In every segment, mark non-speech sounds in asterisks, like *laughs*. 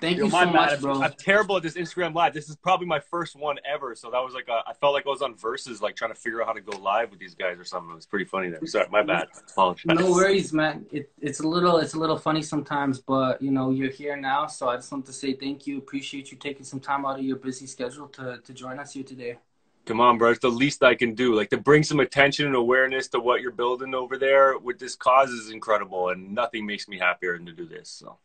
Thank Yo, you so bad. much, I'm- bro. I'm terrible at this Instagram live. This is probably my first one ever, so that was like a, I felt like I was on Verzuz, like trying to figure out how to go live with these guys or something. It was pretty funny there. Sorry, my bad. Apologize. No worries, man. It, it's a little it's a little funny sometimes, but you know you're here now, so I just want to say thank you. Appreciate you taking some time out of your busy schedule to to join us here today. Come on, bro. It's the least I can do. Like to bring some attention and awareness to what you're building over there with this cause is incredible, and nothing makes me happier than to do this. So.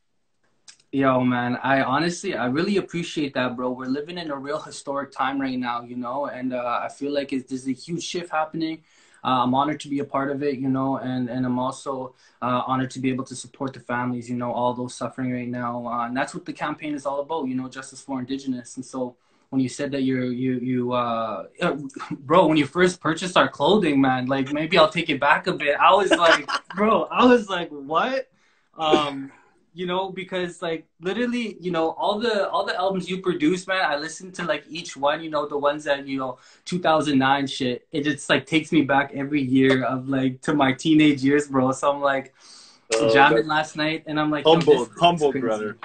Yo, man, I honestly, I really appreciate that, bro. We're living in a real historic time right now, you know, and uh, I feel like it's, there's a huge shift happening. Uh, I'm honored to be a part of it, you know, and, and I'm also uh, honored to be able to support the families, you know, all those suffering right now. Uh, and that's what the campaign is all about, you know, justice for Indigenous. And so when you said that you're, you, you, uh, uh, *laughs* bro, when you first purchased our clothing, man, like maybe I'll take it back a bit. I was like, *laughs* bro, I was like, what? Um, you know because like literally you know all the all the albums you produce man i listen to like each one you know the ones that you know 2009 shit. It just like takes me back every year of like to my teenage years bro. So i'm like Uh, jamming last night and i'm like yo, humbled, this- this is humbled, brother.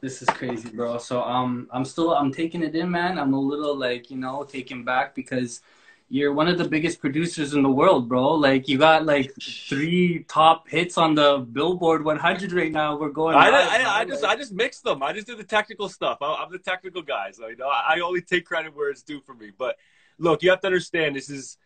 this is crazy bro. So um i'm still i'm taking it in man. I'm a little like you know taken back because you're one of the biggest producers in the world, bro. Like you got like three top hits on the Billboard 100 right now. We're going. I, live, I, bro. I just I just mix them. I just do the technical stuff. I, I'm the technical guy, so you know I only take credit where it's due for me. But look, you have to understand this is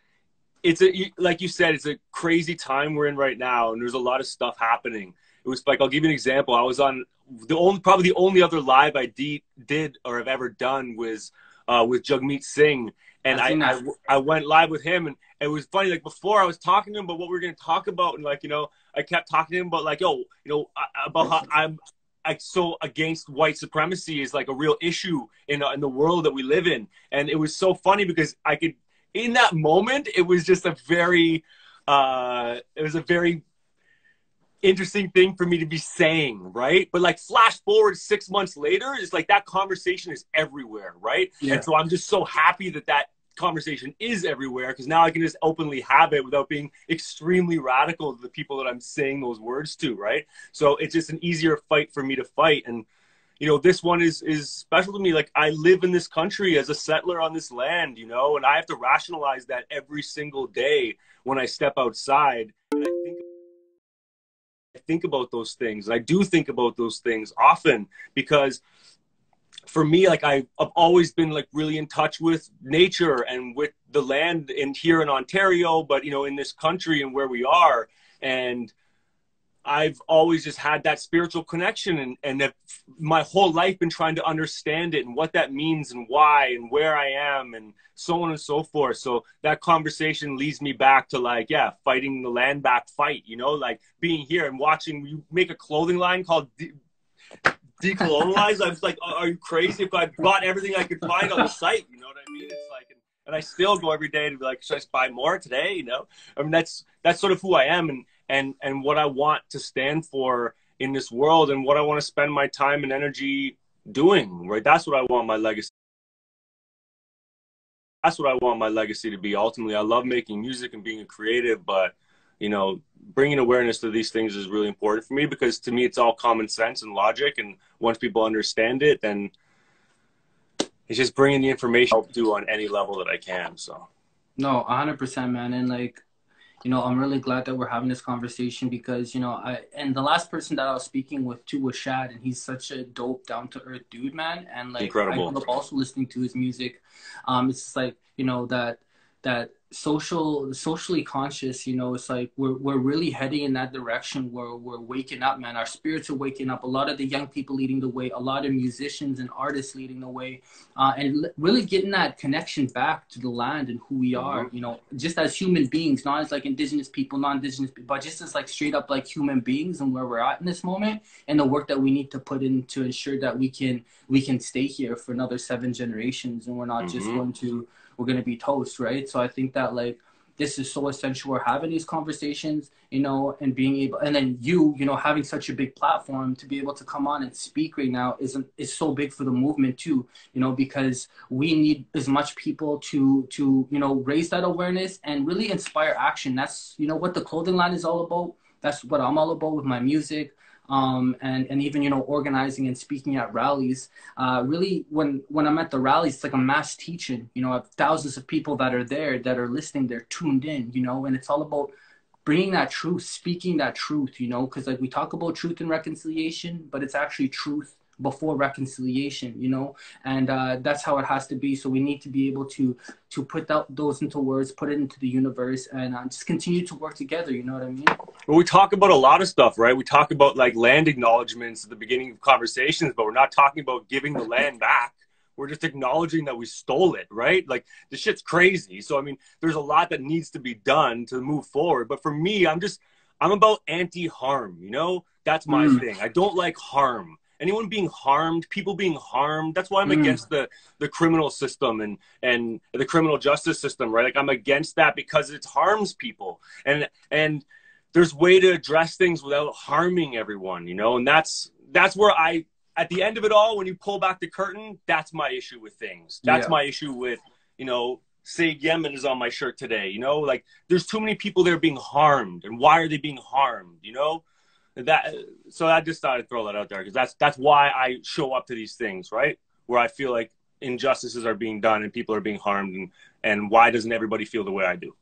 it's a you- like you said, it's a crazy time we're in right now, and there's a lot of stuff happening. It was like I'll give you an example. I was on the only probably the only other live I de- did or have ever done was uh, with Jagmeet Singh, and I've I, I went live with him, and it was funny. Like before, I was talking to him about what we were going to talk about, and like you know, I kept talking to him about like, yo, you know, I- about how I'm like so against white supremacy is like a real issue in in the world that we live in, and it was so funny because I could in that moment it was just a very uh it was a very interesting thing for me to be saying right? But like flash forward six months later it's like that conversation is everywhere right? Yeah. and so i'm just so happy that that conversation is everywhere because now i can just openly have it without being extremely radical to the people that i'm saying those words to right? So it's just an easier fight for me to fight. And you know this one is is special to me. Like i live in this country as a settler on this land you know and i have to rationalize that every single day when i step outside think about those things. And I do think about those things often because for me like I- I've always been like really in touch with nature and with the land in here in Ontario but you know in this country and where we are. And I've always just had that spiritual connection and, and have my whole life been trying to understand it and what that means and why and where I am and so on and so forth. So that conversation leads me back to like, yeah, fighting the land back fight, you know, like being here and watching you make a clothing line called De- Decolonialize. I was like, are you crazy? If I bought everything I could find on the site, you know what I mean? It's like, and I still go every day to be like, should I buy more today? You know, I mean, that's, that's sort of who I am and, and, and what I want to stand for in this world and what I want to spend my time and energy doing, right? That's what I want my legacy. That's what I want my legacy to be. Ultimately, I love making music and being a creative, but you know, bringing awareness to these things is really important for me because to me, it's all common sense and logic. And once people understand it, then it's just bringing the information I do on any level that I can. So. No, hundred percent, man. And like, you know, I'm really glad that we're having this conversation because, you know, I and the last person that I was speaking with too was Shad, and he's such a dope, down to earth dude, man. And like, Incredible. I grew up also listening to his music. Um, it's just like you know that that social socially conscious you know it's like we're, we're really heading in that direction where we're waking up man. Our spirits are waking up. A lot of the young people leading the way a lot of musicians and artists leading the way uh, and really getting that connection back to the land and who we are you know. Just as human beings not as like indigenous people non-indigenous people but just as like straight up like human beings and where we're at in this moment and the work that we need to put in to ensure that we can we can stay here for another seven generations and we're not just Mhm. going to we're going to be toast right? So i think that like this is so essential. We're having these conversations you know and being able and then you you know having such a big platform to be able to come on and speak right now is is so big for the movement too you know because we need as much people to to you know raise that awareness and really inspire action. That's you know what the clothing line is all about. That's what i'm all about with my music um, and and even you know organizing and speaking at rallies. Uh, really, when when I'm at the rallies, it's like a mass teaching. You know, I have thousands of people that are there that are listening, they're tuned in. You know, and it's all about bringing that truth, speaking that truth. You know, because like we talk about truth and reconciliation, but it's actually truth before reconciliation you know? And uh, that's how it has to be. So we need to be able to to put that, those into words put it into the universe and uh, just continue to work together you know what i mean? Well we talk about a lot of stuff right? We talk about like land acknowledgments at the beginning of conversations but we're not talking about giving the land back. We're just acknowledging that we stole it right? Like the shit's crazy. So i mean there's a lot that needs to be done to move forward. But for me i'm just i'm about anti-harm you know? That's my mm. thing. I don't like harm anyone being harmed, people being harmed. That's why I'm mm. against the the criminal system and and the criminal justice system, right? Like I'm against that because it harms people. And and there's way to address things without harming everyone, you know? And that's that's where I at the end of it all, when you pull back the curtain, that's my issue with things. That's yeah. my issue with, you know, say Yemen is on my shirt today, you know, like there's too many people there being harmed. And why are they being harmed, you know? That so I just thought I'd throw that out there because that's that's why I show up to these things, right? Where I feel like injustices are being done and people are being harmed, and and why doesn't everybody feel the way I do?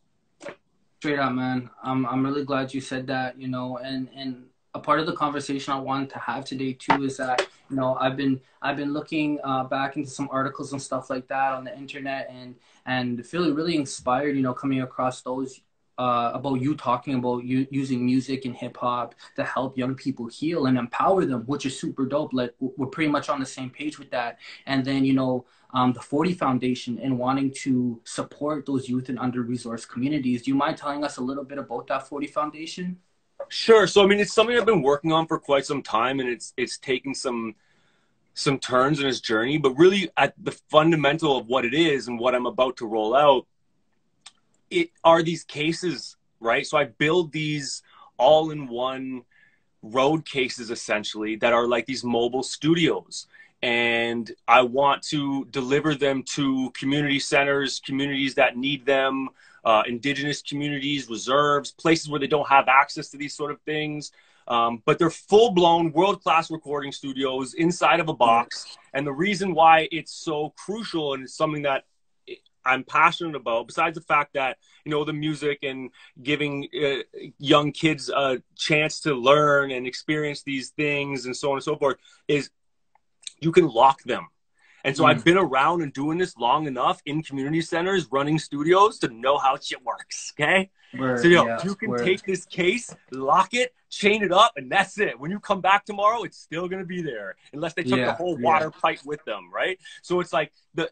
Straight up, man. I'm I'm really glad you said that. You know, and and a part of the conversation I wanted to have today too is that you know I've been I've been looking uh, back into some articles and stuff like that on the internet and and feeling really inspired. You know, coming across those uh, about you talking about using music and hip hop to help young people heal and empower them, which is super dope. Like we're pretty much on the same page with that. And then you know um, the Forty Foundation and wanting to support those youth and under resourced communities. Do you mind telling us a little bit about that Forty Foundation? Sure. So I mean, it's something I've been working on for quite some time, and it's it's taking some some turns in its journey. But really, at the fundamental of what it is and what I'm about to roll out it are these cases, right? So I build these all in one road cases essentially that are like these mobile studios. And I want to deliver them to community centers, communities that need them, uh, indigenous communities, reserves, places where they don't have access to these sort of things. Um, but they're full blown world class recording studios inside of a box. And the reason why it's so crucial and it's something that I'm passionate about, besides the fact that, you know, the music and giving uh, young kids a chance to learn and experience these things and so on and so forth, is you can lock them. And so mm. I've been around and doing this long enough in community centers, running studios to know how shit works. Okay. Word, so, you know, yeah, you can word. take this case, lock it, chain it up, and that's it. When you come back tomorrow, it's still going to be there unless they took yeah, the whole water yeah. pipe with them. Right. So it's like the,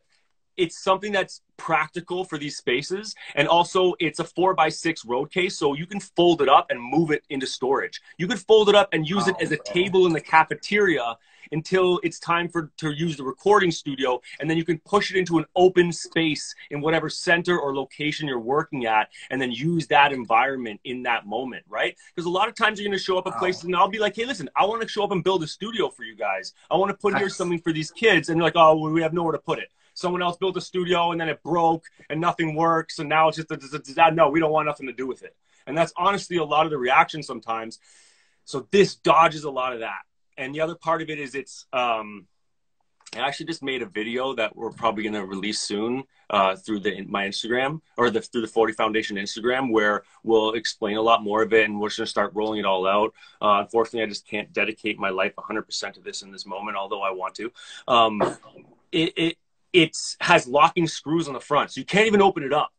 it's something that's practical for these spaces and also it's a four by six road case so you can fold it up and move it into storage. You could fold it up and use oh, it as a table in the cafeteria until it's time for to use the recording studio and then you can push it into an open space in whatever center or location you're working at and then use that environment in that moment right? Because a lot of times you're going to show up at places and i'll be like hey listen i want to show up and build a studio for you guys. I want to put here something for these kids and you're like oh well, we have nowhere to put it someone else built a studio and then it broke and nothing works and now it's just a, no we don't want nothing to do with it and that's honestly a lot of the reaction sometimes so this dodges a lot of that and the other part of it is it's um I actually just made a video that we're probably going to release soon uh, through the my Instagram or the through the Forty Foundation Instagram, where we'll explain a lot more of it, and we're just going to start rolling it all out. Uh, unfortunately, I just can't dedicate my life 100% to this in this moment, although I want to. Um, it, it it has locking screws on the front, so you can't even open it up.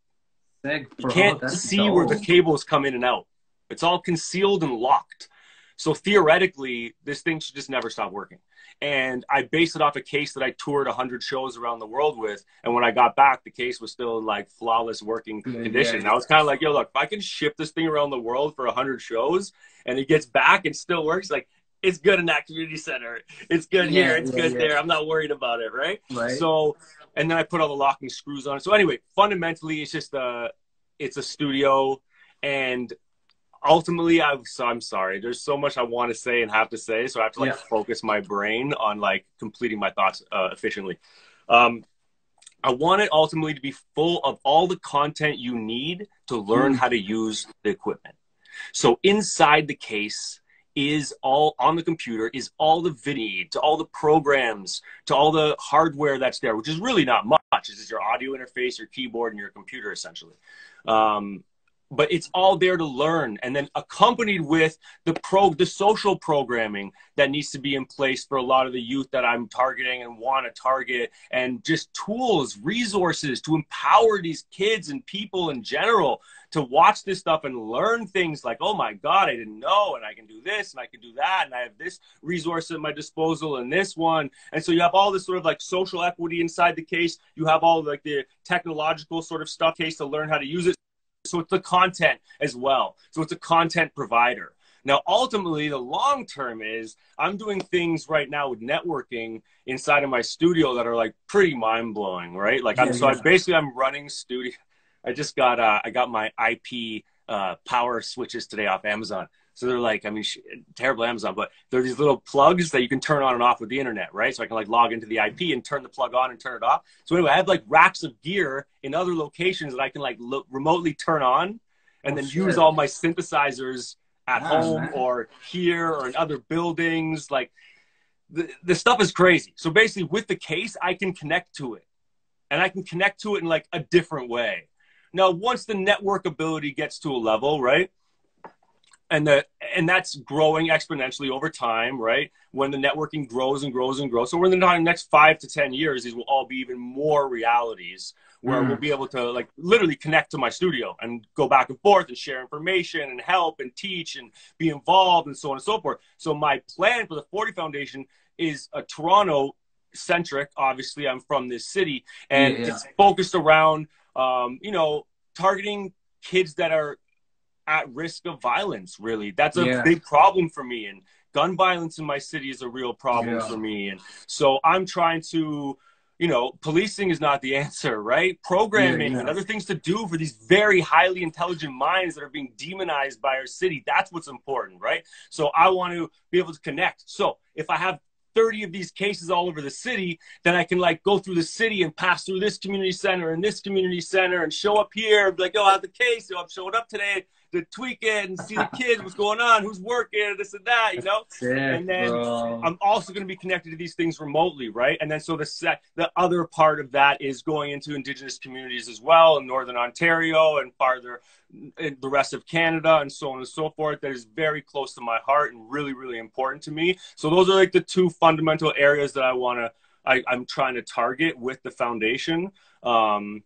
you can't see dope. where the cables come in and out. It's all concealed and locked. So theoretically, this thing should just never stop working. And I base it off a case that I toured 100 shows around the world with. And when I got back, the case was still in like flawless working condition. Yeah, yeah. I was kind of like, yo, look, if I can ship this thing around the world for 100 shows and it gets back and still works, like it's good in that community center. It's good yeah, here. It's yeah, good yeah. there. I'm not worried about it, right? Right. So, and then I put all the locking screws on it. So anyway, fundamentally, it's just a, it's a studio, and ultimately, I so I'm sorry. There's so much I want to say and have to say, so I have to like focus my brain on like completing my thoughts uh, efficiently. Um, I want it ultimately to be full of all the content you need to learn mm. how to use the equipment. So inside the case is all on the computer, is all the video, to all the programs, to all the hardware that's there, which is really not much. It's just your audio interface, your keyboard, and your computer essentially. Um, but it's all there to learn and then accompanied with the pro the social programming that needs to be in place for a lot of the youth that i'm targeting and want to target and just tools resources to empower these kids and people in general to watch this stuff and learn things like oh my god i didn't know and i can do this and i can do that and i have this resource at my disposal and this one and so you have all this sort of like social equity inside the case you have all like the technological sort of stuff case to learn how to use it so it's the content as well. So it's a content provider. Now, ultimately, the long term is I'm doing things right now with networking inside of my studio that are like pretty mind blowing, right? Like, I'm, so I basically I'm running studio. I just got uh, I got my IP uh, power switches today off Amazon. So they're like, I mean, sh- terrible Amazon, but they're these little plugs that you can turn on and off with the internet, right? So I can like log into the IP and turn the plug on and turn it off. So anyway, I have like racks of gear in other locations that I can like lo- remotely turn on and oh, then shit. use all my synthesizers at yeah, home man. or here or in other buildings. Like the, the stuff is crazy. So basically with the case, I can connect to it and I can connect to it in like a different way. Now, once the network ability gets to a level, right? and the and that's growing exponentially over time, right? When the networking grows and grows and grows. So we're in the next five to ten years, these will all be even more realities where mm. we'll be able to like literally connect to my studio and go back and forth and share information and help and teach and be involved and so on and so forth. So my plan for the 40 Foundation is a Toronto centric. Obviously, I'm from this city, and yeah. it's focused around um, you know targeting kids that are at risk of violence really. That's a yeah. big problem for me and gun violence in my city is a real problem yeah. for me and so i'm trying to you know policing is not the *laughs* answer right? Programming yeah, and other things to do for these very highly intelligent minds that are being demonized by our city that's what's important right? So i want to be able to connect. So if i have 30 of these cases all over the city, then I can like go through the city and pass through this community center and this community center and show up here like, oh, I have the case. So I'm showing up today to tweak it and see the kids, what's going on, who's working, this and that, you know. Sick, and then bro. I'm also going to be connected to these things remotely, right? And then so the set, the other part of that is going into Indigenous communities as well in Northern Ontario and farther in the rest of Canada and so on and so forth. That is very close to my heart and really, really important to me. So those are like the two fundamental areas that I want to. I'm trying to target with the foundation. Um,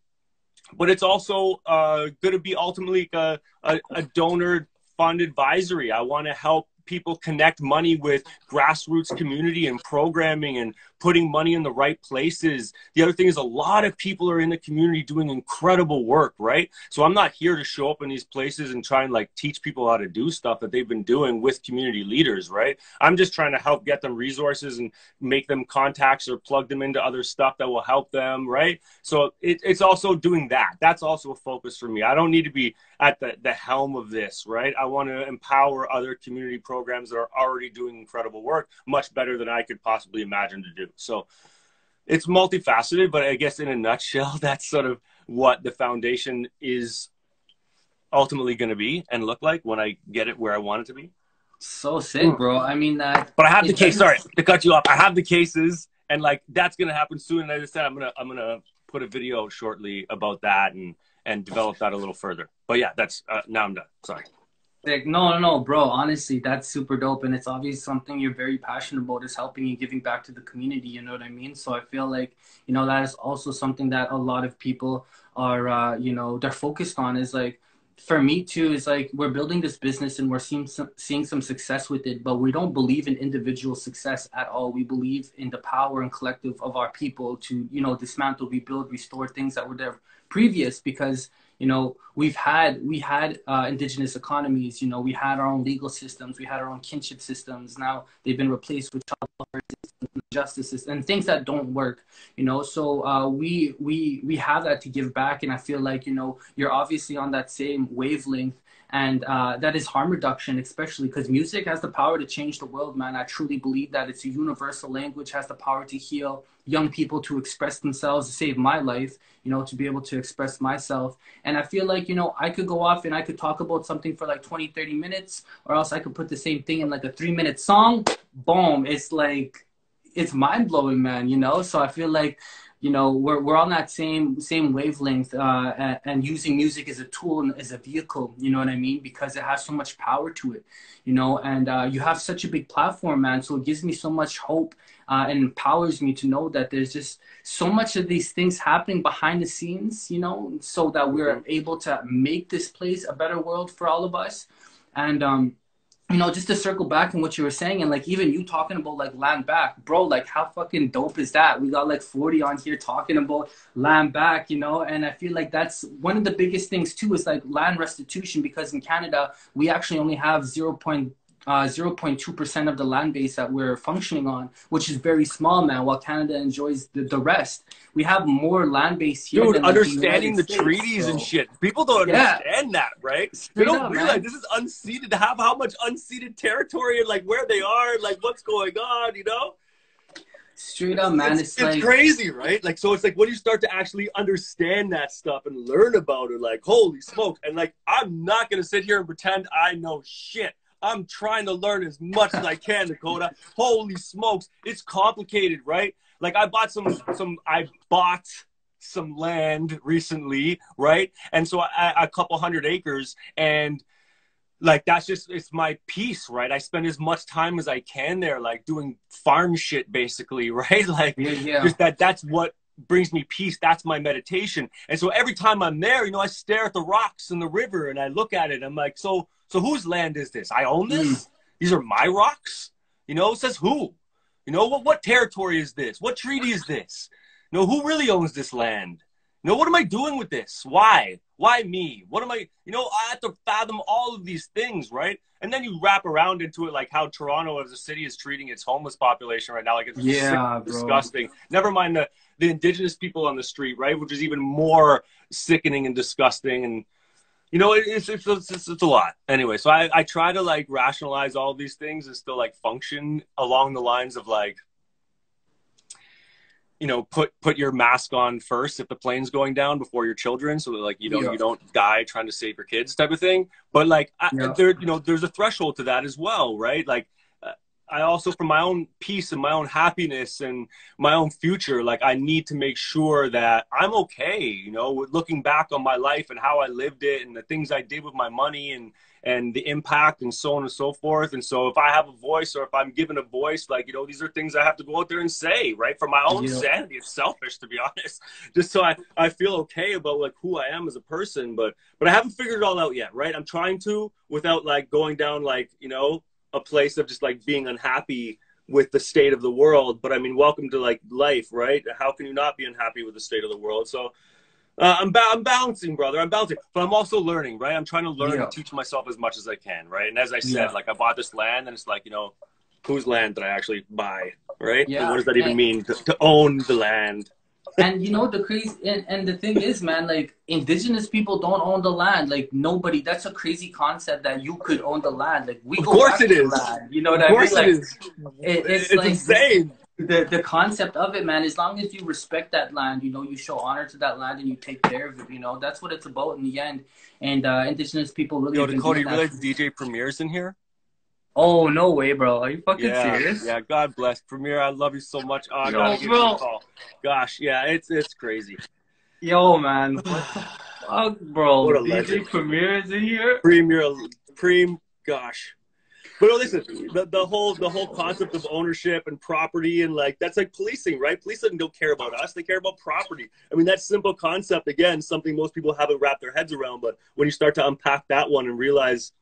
but it's also uh, going to be ultimately a, a, a donor fund advisory. I want to help people connect money with grassroots community and programming and putting money in the right places. The other thing is a lot of people are in the community doing incredible work, right? So I'm not here to show up in these places and try and like teach people how to do stuff that they've been doing with community leaders, right? I'm just trying to help get them resources and make them contacts or plug them into other stuff that will help them, right? So it, it's also doing that. That's also a focus for me. I don't need to be at the, the helm of this, right? I want to empower other community programs that are already doing incredible work much better than I could possibly imagine to do. So it's multifaceted, but I guess in a nutshell, *laughs* that's sort of what the foundation is ultimately going to be and look like when I get it where I want it to be. So sick, bro. I mean that. But I have the case. Sorry to cut you off. I have the cases, and like that's gonna happen soon. And I just said I'm gonna I'm gonna put a video shortly about that and and develop that a little further. But yeah, that's uh, now I'm done. Sorry. Like, no, no, no, bro. Honestly, that's super dope, and it's obviously something you're very passionate about is helping and giving back to the community. You know what I mean? So I feel like you know that is also something that a lot of people are, uh, you know, they're focused on. Is like for me too is like we're building this business and we're seeing some, seeing some success with it but we don't believe in individual success at all we believe in the power and collective of our people to you know dismantle rebuild restore things that were there previous because you know we've had we had uh, indigenous economies you know we had our own legal systems we had our own kinship systems. Now they've been replaced with child justices and things that don't work you know. So uh, we we we have that to give back and i feel like you know you're obviously on that same wavelength and uh, that is harm reduction, especially because music has the power to change the world, man. I truly believe that it's a universal language, has the power to heal young people, to express themselves, to save my life, you know, to be able to express myself. And I feel like, you know, I could go off and I could talk about something for like 20, 30 minutes, or else I could put the same thing in like a three minute song. Boom. It's like, it's mind blowing, man, you know? So I feel like, you know we're, we're on that same same wavelength uh, and, and, using music as a tool and as a vehicle you know what i mean? Because it has so much power to it you know? And uh, you have such a big platform man so it gives me so much hope uh, and empowers me to know that there's just so much of these things happening behind the scenes you know? So that we're mm-hmm. able to make this place a better world for all of us. And um you know, just to circle back on what you were saying, and like even you talking about like land back, bro, like how fucking dope is that? We got like 40 on here talking about land back, you know, and I feel like that's one of the biggest things too is like land restitution because in Canada, we actually only have 0 uh, 0.2% of the land base that we're functioning on, which is very small, man, while Canada enjoys the, the rest. We have more land base here. Dude, understanding the, the States, treaties and shit. People don't understand yeah. that, right? Straight they don't up, realize man. this is unceded to have how much unceded territory and like where they are, like what's going on, you know? Straight up, man. It's, it's, like... crazy, right? Like, so it's like when you start to actually understand that stuff and learn about it, like, holy smoke. And like, I'm not going to sit here and pretend I know shit. I'm trying to learn as much as I can, Dakota. Holy smokes, it's complicated, right? Like I bought some some I bought some land recently, right? And so I, a couple hundred acres and like that's just it's my piece right i spend as much time as i can there like doing farm shit basically *laughs* right like yeah, yeah. just that that's what brings me peace that's my meditation and so every time i'm there you know i stare at the rocks and the river and i look at it i'm like so so whose land is this? I own this. Mm. These are my rocks. You know, it says who. You know what? What territory is this? What treaty is this? You know who really owns this land? You know what am I doing with this? Why? Why me? What am I? You know, I have to fathom all of these things, right? And then you wrap around into it like how Toronto as a city is treating its homeless population right now. Like it's yeah, *laughs* disgusting. Never mind the the indigenous people on the street, right? Which is even more sickening and disgusting and you know, it's, it's, it's, it's, a lot. Anyway, so I, I try to like rationalize all these things and still like function along the lines of like, you know, put put your mask on first if the plane's going down before your children, so that like you don't yeah. you don't die trying to save your kids type of thing. But like I, yeah. there, you know, there's a threshold to that as well, right? Like uh, I also, for my own peace and my own happiness and my own future, like I need to make sure that I'm okay, you know, looking back on my life and how I lived it and the things I did with my money and, and the impact and so on and so forth. And so if I have a voice or if I'm given a voice, like, you know, these are things I have to go out there and say, right? For my own yeah. sanity. It's selfish to be honest. *laughs* Just so I, I feel okay about like who I am as a person. But but I haven't figured it all out yet, right? I'm trying to without like going down like, you know, a place of just like being unhappy with the state of the world. But I mean, welcome to like life, right? How can you not be unhappy with the state of the world? So uh, I'm, ba- I'm balancing, brother. I'm balancing, but I'm also learning, right? I'm trying to learn yeah. and teach myself as much as I can, right? And as I said, yeah. like I bought this land, and it's like you know, whose land did I actually buy, right? Yeah. And what does that even mean to, to own the land? and you know the crazy and, and the thing is man like indigenous people don't own the land like nobody that's a crazy concept that you could own the land like we of course it is land, you know what of I mean? like, it is it, it's, it's like, insane the the concept of it man as long as you respect that land you know you show honor to that land and you take care of it you know that's what it's about in the end and uh indigenous people really Yo, Dakota, you realize DJ Premier's in here Oh no way, bro! Are you fucking yeah, serious? Yeah. God bless Premier. I love you so much. Oh, I gotta give bro. you a call. Gosh, yeah, it's it's crazy. Yo, man, what the *sighs* fuck, bro? What a DJ legend. Premier is in here. Premier, Prem. Gosh. But listen, the, the whole the whole concept of ownership and property and like that's like policing, right? Police don't care about us; they care about property. I mean, that simple concept again, something most people haven't wrapped their heads around. But when you start to unpack that one and realize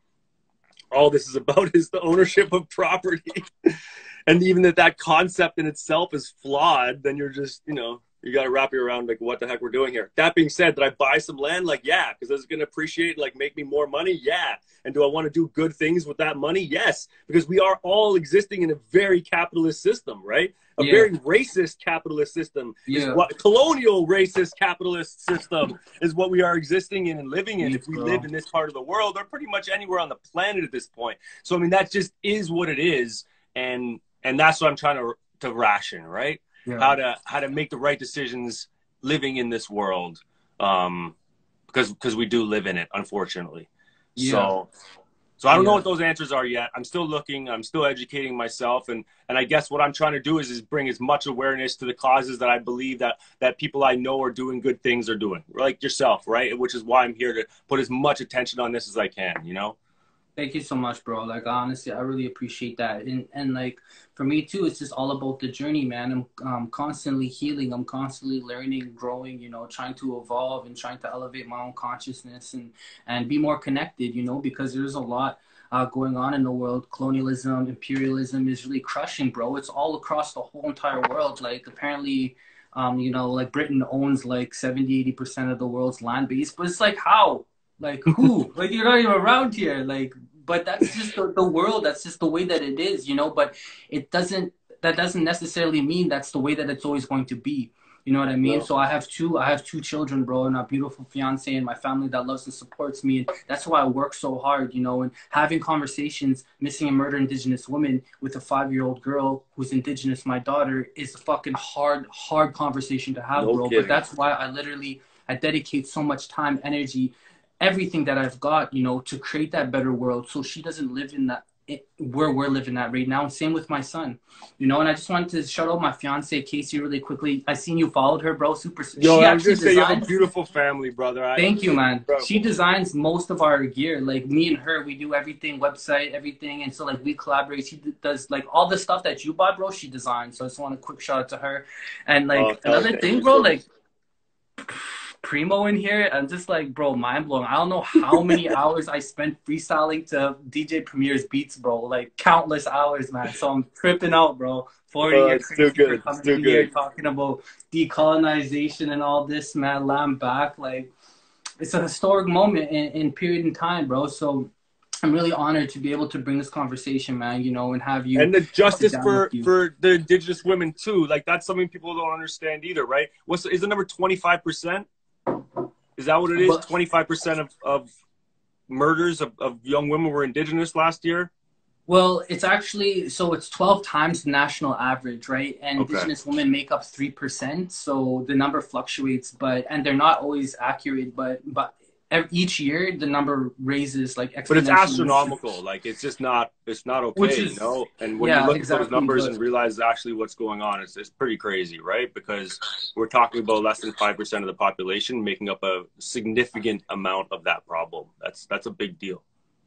all this is about *laughs* is the ownership of property. *laughs* and even that that concept in itself is flawed, then you're just, you know, you got to wrap your around like what the heck we're doing here. That being said, did I buy some land? Like, yeah, because it's going to appreciate, like, make me more money. Yeah. And do I want to do good things with that money? Yes, because we are all existing in a very capitalist system, right? A yeah. very racist capitalist system yeah. is what colonial racist capitalist system is what we are existing in and living in. If we live in this part of the world, or pretty much anywhere on the planet at this point. So I mean, that just is what it is, and and that's what I'm trying to to ration, right? Yeah. how to how to make the right decisions living in this world um because because we do live in it unfortunately yeah. so so i don't yeah. know what those answers are yet i'm still looking i'm still educating myself and and i guess what i'm trying to do is is bring as much awareness to the causes that i believe that that people i know are doing good things are doing like yourself right which is why i'm here to put as much attention on this as i can you know Thank you so much, bro. Like honestly, I really appreciate that. And and like for me too, it's just all about the journey, man. I'm um, constantly healing. I'm constantly learning, growing. You know, trying to evolve and trying to elevate my own consciousness and and be more connected. You know, because there's a lot. Uh, going on in the world, colonialism, imperialism is really crushing, bro. It's all across the whole entire world. Like apparently, um, you know, like Britain owns like 70, 80 percent of the world's land base, but it's like how like who? *laughs* like you're not even around here. Like, but that's just the, the world. That's just the way that it is, you know. But it doesn't. That doesn't necessarily mean that's the way that it's always going to be. You know what I mean? So I have two. I have two children, bro, and a beautiful fiance, and my family that loves and supports me. And that's why I work so hard, you know. And having conversations, missing and murder Indigenous women with a five-year-old girl who's Indigenous, my daughter, is a fucking hard, hard conversation to have, no bro. Kidding. But that's why I literally I dedicate so much time, energy, everything that I've got, you know, to create that better world. So she doesn't live in that where we're living at right now. And same with my son, you know. And I just wanted to shout out my fiance Casey really quickly. I seen you followed her, bro. Super. Yo, I was just say you have a beautiful family, brother. I, Thank you, man. Bro. She designs most of our gear. Like me and her, we do everything, website, everything, and so like we collaborate. She does like all the stuff that you bought, bro. She designs. So I just want a quick shout out to her. And like oh, another thing, bro, like Primo in here. I'm just like, bro, mind blowing. I don't know how many *laughs* hours I spent freestyling to DJ Premier's beats, bro. Like countless hours, man. So I'm tripping out, bro. 40 oh, it's still good. Coming still good. Here talking about decolonization and all this, man. Land back. Like, it's a historic moment in, in period in time, bro. So I'm really honored to be able to bring this conversation, man. You know, and have you and the justice for for the indigenous women too. Like that's something people don't understand either, right? What's is the number twenty five percent? Is that what it is? Twenty five percent of of murders of, of young women were indigenous last year. Well, it's actually so it's 12 times the national average, right? And okay. indigenous women make up 3%, so the number fluctuates, but and they're not always accurate, but but each year the number raises like exponentially. but it's astronomical. Like it's just not it's not okay is, you know? And when yeah, you look exactly, at those numbers and realize actually what's going on it's, it's pretty crazy right? Because we're talking about less than 5% of the population making up a significant amount of that problem. That's that's a big deal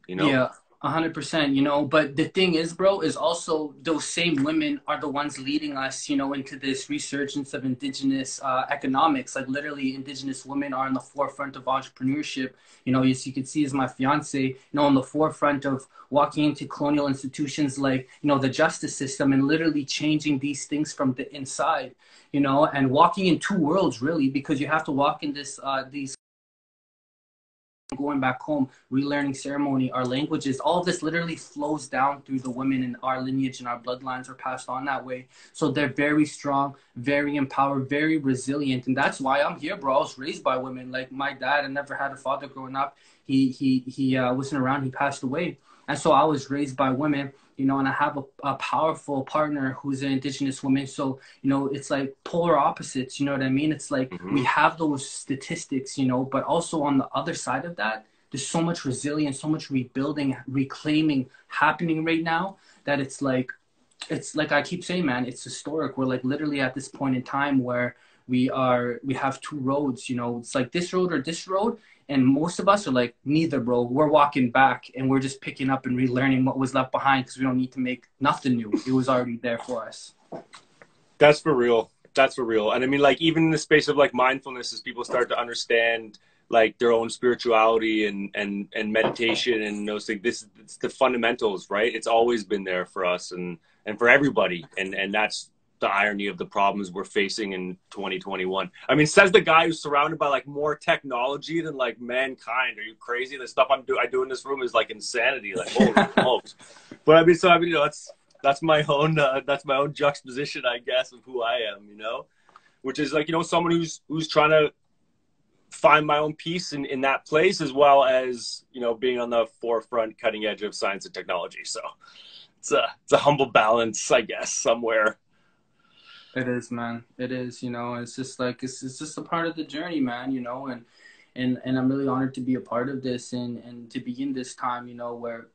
you know? Yeah hundred percent, you know. But the thing is, bro, is also those same women are the ones leading us, you know, into this resurgence of indigenous uh, economics. Like literally, indigenous women are in the forefront of entrepreneurship. You know, as you can see, as my fiance, you know, on the forefront of walking into colonial institutions like, you know, the justice system and literally changing these things from the inside. You know, and walking in two worlds really, because you have to walk in this uh, these going back home, relearning ceremony, our languages, all of this literally flows down through the women in our lineage and our bloodlines are passed on that way. So they're very strong, very empowered, very resilient. And that's why I'm here, bro. I was raised by women. Like my dad, I never had a father growing up. He he he uh, wasn't around, he passed away. And so I was raised by women you know, and I have a, a powerful partner who's an indigenous woman. So, you know, it's like polar opposites, you know what I mean? It's like mm-hmm. we have those statistics, you know, but also on the other side of that, there's so much resilience, so much rebuilding, reclaiming happening right now that it's like, it's like I keep saying, man, it's historic. We're like literally at this point in time where we are, we have two roads, you know, it's like this road or this road and most of us are like, neither, bro. We're walking back and we're just picking up and relearning what was left behind because we don't need to make nothing new. It was already there for us. That's for real. That's for real. And I mean, like, even in the space of like mindfulness, as people start to understand like their own spirituality and and and meditation and those things, this it's the fundamentals, right? It's always been there for us and and for everybody. And and that's the irony of the problems we're facing in 2021. I mean, says the guy who's surrounded by like more technology than like mankind. Are you crazy? The stuff I'm do I do in this room is like insanity. Like holy *laughs* smokes! But I mean, so I mean, you know, that's that's my own uh, that's my own juxtaposition, I guess, of who I am. You know, which is like you know someone who's who's trying to find my own peace in, in that place as well as you know being on the forefront cutting edge of science and technology so it's a it's a humble balance i guess somewhere it is man. It is you know it's just like it's, it's just a part of the journey man you know and and and i'm really honored to be a part of this and and to begin this time you know where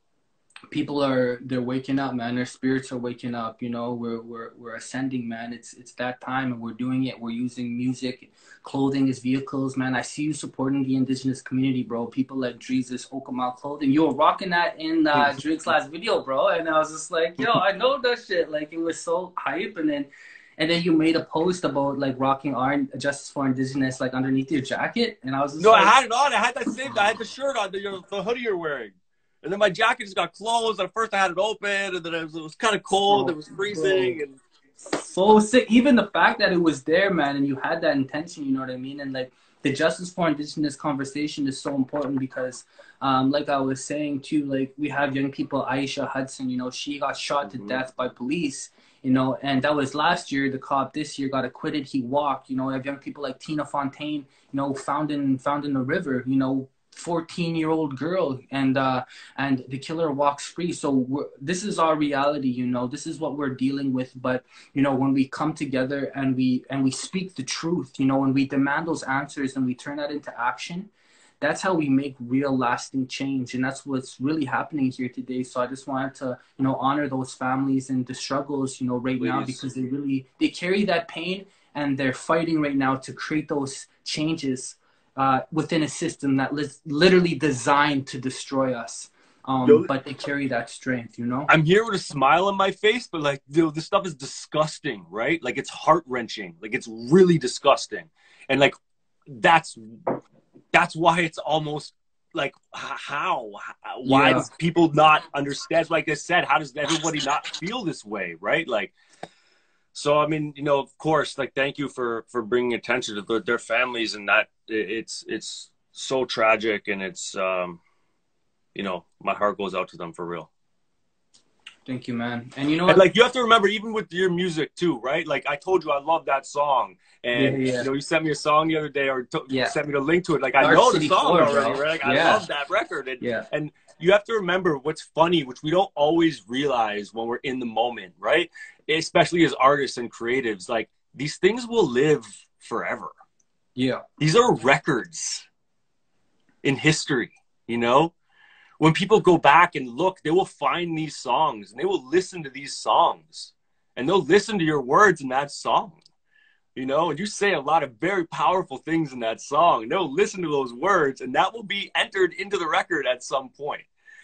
people are they're waking up man. Their spirits are waking up you know. We're we're, we're ascending man. It's it's that time and we're doing it. We're using music clothing as vehicles man. I see you supporting the indigenous community bro. People like jesus okamal clothing. You were rocking that in uh *laughs* drake's last video bro. And i was just like yo i know that shit. Like it was so hype. And then and then you made a post about like rocking our justice for indigenous like underneath your jacket and i was no like, i had it on i had that same i had the shirt on the, the hoodie you're wearing and then my jacket just got closed. At first, I had it open, and then it was, it was kind of cold. it was freezing, and so sick. Even the fact that it was there, man, and you had that intention. You know what I mean? And like the justice for indigenous conversation is so important because, um, like I was saying too, like we have young people. Eishia Hudson, you know, she got shot to mm-hmm. death by police. You know, and that was last year. The cop this year got acquitted. He walked. You know, have young people like Tina Fontaine. You know, found in found in the river. You know, 14 year old girl and uh and the killer walks free so this is our reality you know this is what we're dealing with but you know when we come together and we and we speak the truth you know when we demand those answers and we turn that into action that's how we make real lasting change and that's what's really happening here today so i just wanted to you know honor those families and the struggles you know right Please. now because they really they carry that pain and they're fighting right now to create those changes uh, within a system that is literally designed to destroy us. Um, Yo, but they carry that strength, you know. I'm here with a smile on my face, but like, dude, this stuff is disgusting, right? Like, it's heart wrenching. Like, it's really disgusting, and like, that's that's why it's almost like how? Why yeah. does people not understand? Like i said how does everybody not feel this way right? Like so i mean you know of course like thank you for for bringing attention to their, their families and that it's it's so tragic and it's um you know my heart goes out to them for real thank you man and you know and, like you have to remember even with your music too right like i told you i love that song and yeah, yeah. you know you sent me a song the other day or t- yeah. sent me the link to it like Dark i know City the song already right like, i love that record and, yeah. and you have to remember what's funny which we don't always realize when we're in the moment right especially as artists and creatives, like these things will live forever. Yeah. These are records in history, you know? When people go back and look, they will find these songs and they will listen to these songs and they'll listen to your words in that song. You know, and you say a lot of very powerful things in that song. And they'll listen to those words and that will be entered into the record at some point.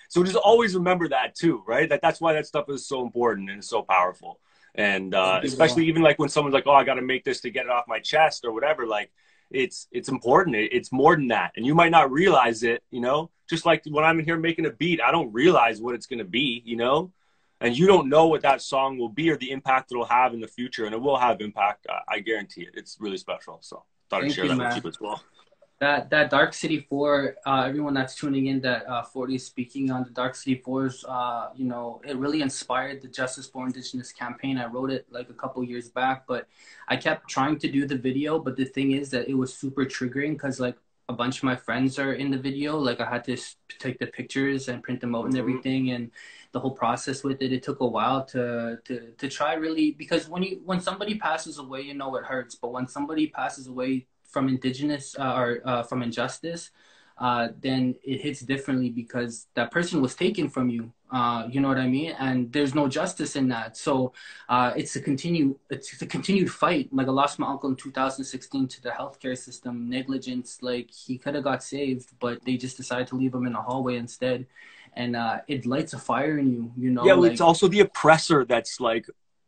So just always remember that too, right? That that's why that stuff is so important and so powerful and uh, especially even like when someone's like, "Oh, I got to make this to get it off my chest" or whatever. Like, it's it's important. It's more than that, and you might not realize it. You know, just like when I'm in here making a beat, I don't realize what it's going to be. You know, and you don't know what that song will be or the impact it'll have in the future, and it will have impact. I guarantee it. It's really special. So thought Thank I'd share you, that man. with you as well that that Dark City Four, uh, everyone that's tuning in, that uh, Forty is speaking on the Dark City Fours, uh, you know, it really inspired the Justice for Indigenous campaign. I wrote it like a couple years back, but I kept trying to do the video. But the thing is that it was super triggering because like a bunch of my friends are in the video. Like I had to take the pictures and print them out and mm-hmm. everything, and the whole process with it. It took a while to to to try really because when you when somebody passes away, you know it hurts. But when somebody passes away from indigenous uh, or uh, from injustice, uh, then it hits differently because that person was taken from you. Uh, you know what I mean? And there's no justice in that. So uh, it's a continue. It's a continued fight. Like I lost my uncle in 2016 to the healthcare system negligence. Like he could have got saved, but they just decided to leave him in the hallway instead. And uh, it lights a fire in you. You know. Yeah, well, like, it's also the oppressor that's like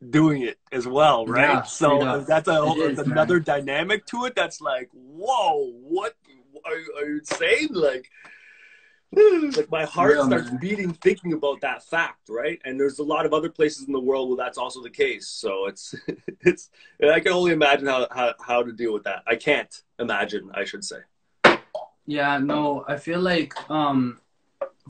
doing it as well, right? Yeah, so that's a is, another man. dynamic to it. That's like, whoa, what are, are you saying? Like, like my heart Real, starts man. beating thinking about that fact, right? And there's a lot of other places in the world where that's also the case. So it's *laughs* it's I can only imagine how how, how to deal with that. I can't imagine, I should say. Yeah, no, I feel like um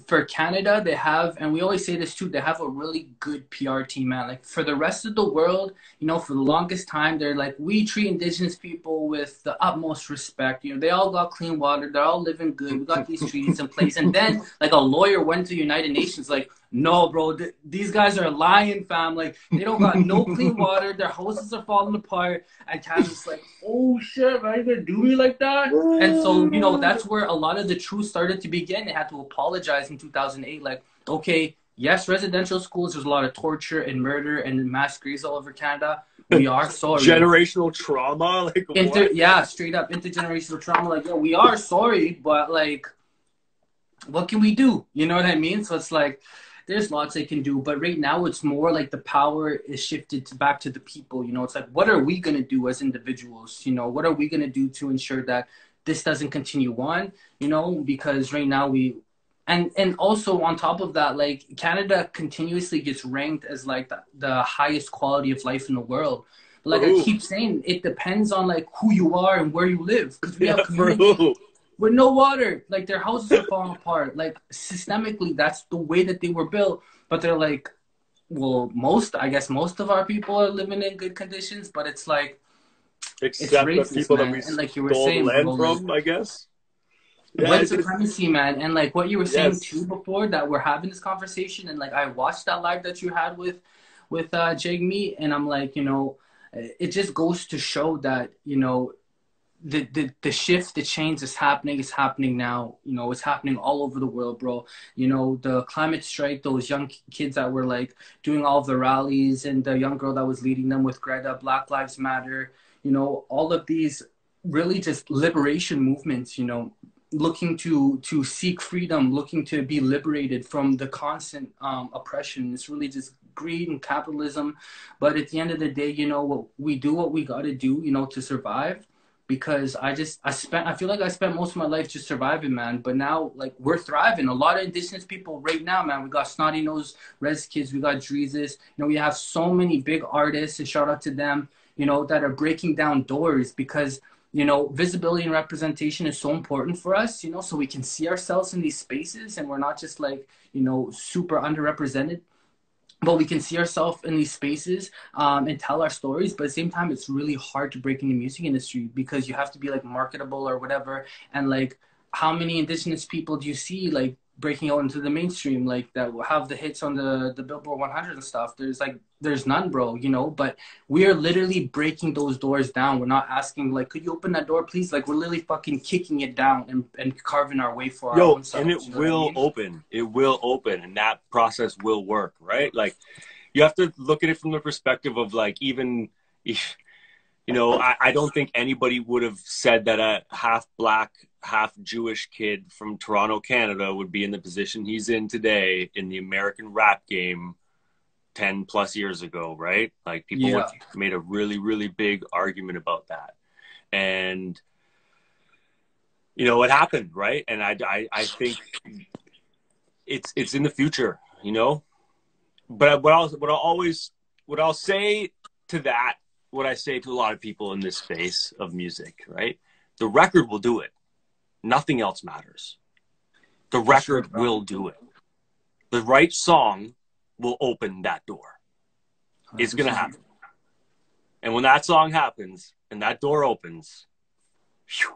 for Canada, they have, and we always say this too, they have a really good PR team, man. Like for the rest of the world, you know, for the longest time, they're like, we treat Indigenous people with the utmost respect. You know, they all got clean water, they're all living good. We got these treaties in place. And then, like, a lawyer went to United Nations, like, no, bro, th- these guys are lying, fam. Like, they don't got no clean *laughs* water. Their houses are falling apart. And Canada's like, oh shit, man, you gonna do me like that? And so, you know, that's where a lot of the truth started to begin. They had to apologize in 2008. Like, okay, yes, residential schools, there's a lot of torture and murder and mass graves all over Canada. We *laughs* are sorry. Generational trauma, like Inter- yeah, straight up intergenerational trauma. Like, yeah, we are sorry, but like, what can we do? You know what I mean? So it's like, there's lots they can do, but right now it's more like the power is shifted to back to the people. You know, it's like what are we gonna do as individuals? You know, what are we gonna do to ensure that this doesn't continue on? You know, because right now we and and also on top of that like canada continuously gets ranked as like the, the highest quality of life in the world like Ooh. i keep saying it depends on like who you are and where you live because we yeah, have *laughs* communities, with no water. Like their houses are falling apart. Like systemically, that's the way that they were built. But they're like, well, most I guess most of our people are living in good conditions, but it's like except it's racist, the people man. that we and like you were saying, land bro, from, I guess. Yeah, white supremacy, man, and like what you were saying yes. too before that we're having this conversation, and like I watched that live that you had with with uh Jagmeet, and I'm like, you know, it just goes to show that you know the, the the shift, the change is happening. is happening now. You know, it's happening all over the world, bro. You know, the climate strike. Those young kids that were like doing all the rallies, and the young girl that was leading them with Greta, Black Lives Matter. You know, all of these really just liberation movements. You know, looking to to seek freedom, looking to be liberated from the constant um, oppression. It's really just greed and capitalism. But at the end of the day, you know, what we do what we got to do. You know, to survive because I just I spent I feel like I spent most of my life just surviving, man. But now like we're thriving. A lot of indigenous people right now, man. We got Snotty Nose Rez Kids, we got Drezus. You know, we have so many big artists, and shout out to them. You know, that are breaking down doors because you know visibility and representation is so important for us. You know, so we can see ourselves in these spaces, and we're not just like you know super underrepresented but we can see ourselves in these spaces um, and tell our stories but at the same time it's really hard to break in the music industry because you have to be like marketable or whatever and like how many indigenous people do you see like breaking out into the mainstream like that will have the hits on the the billboard 100 and stuff. There's like there's none bro you know? But we are literally breaking those doors down. We're not asking like could you open that door please? Like we're literally fucking kicking it down and, and carving our way for Yo, our own and it you know will I mean? open. It will open and that process will work right? Like you have to look at it from the perspective of like even if you know I, I don't think anybody would have said that a half black half Jewish kid from Toronto, Canada would be in the position he's in today in the American rap game 10 plus years ago, right? Like people yeah. made a really, really big argument about that. And, you know, it happened, right? And I, I, I think it's, it's in the future, you know, but what I'll, what I'll always, what I'll say to that, what I say to a lot of people in this space of music, right? The record will do it Nothing else matters. The record sure, will do it. The right song will open that door. It's going to happen. And when that song happens and that door opens, whew,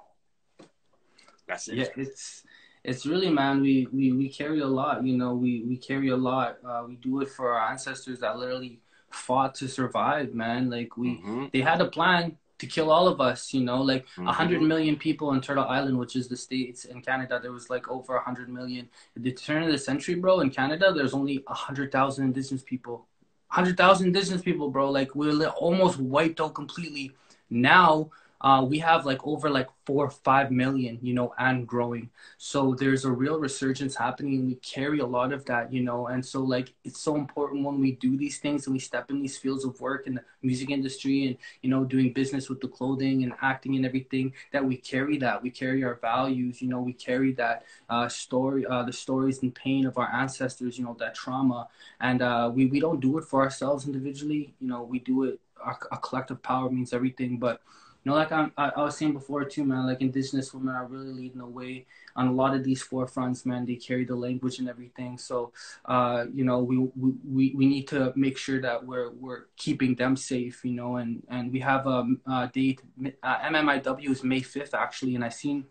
that's it. Yeah, it's it's really man. We we we carry a lot. You know, we we carry a lot. Uh, we do it for our ancestors that literally fought to survive. Man, like we mm-hmm. they had a plan to kill all of us you know like a mm-hmm. 100 million people in turtle island which is the states in canada there was like over a 100 million at the turn of the century bro in canada there's only a 100000 indigenous people 100000 indigenous people bro like we're almost wiped out completely now uh, we have like over like four or five million, you know, and growing. So there's a real resurgence happening. We carry a lot of that, you know, and so like it's so important when we do these things and we step in these fields of work in the music industry and you know doing business with the clothing and acting and everything that we carry that we carry our values, you know, we carry that uh, story, uh, the stories and pain of our ancestors, you know, that trauma, and uh, we we don't do it for ourselves individually, you know, we do it. Our, our collective power means everything, but know, like I'm, I, I was saying before too, man, like indigenous women are really leading the way on a lot of these forefronts, man. They carry the language and everything. So, uh, you know, we, we, we need to make sure that we're, we're keeping them safe, you know, and, and we have a, a date, uh, MMIW is May 5th actually. And I seen